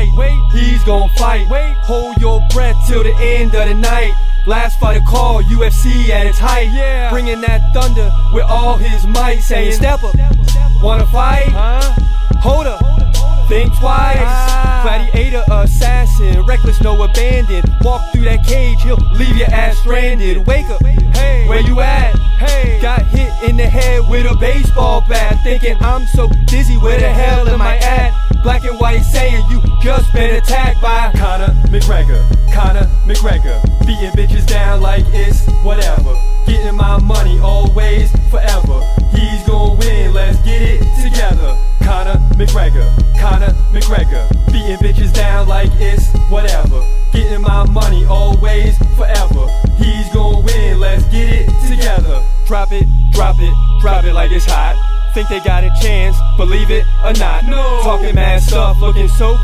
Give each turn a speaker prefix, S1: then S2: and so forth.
S1: fight. Wait, he's gon' fight. Wait, hold your breath till the end of the night. Last fight call, UFC at its height. Yeah, bringing that thunder with all his might, saying step up. Wanna fight? Huh? Hold up. Think twice. Ah. Gladiator, assassin, reckless, no abandon. Walk through that cage, he'll leave your ass stranded. Wake up, hey, where you at? Hey, got hit in the head with a baseball bat. Thinking I'm so dizzy, where the hell am I at? Just been attacked by
S2: Conor McGregor, Conor McGregor, beating bitches down like it's whatever. Getting my money always, forever. He's gonna win, let's get it together. Conor McGregor, Conor McGregor, beating bitches down like it's whatever. Getting my money always, forever. He's gonna win, let's get it together.
S1: Drop it, drop it, drop it like it's hot. Think they got a chance, believe it or not. No. Talking mad stuff, looking so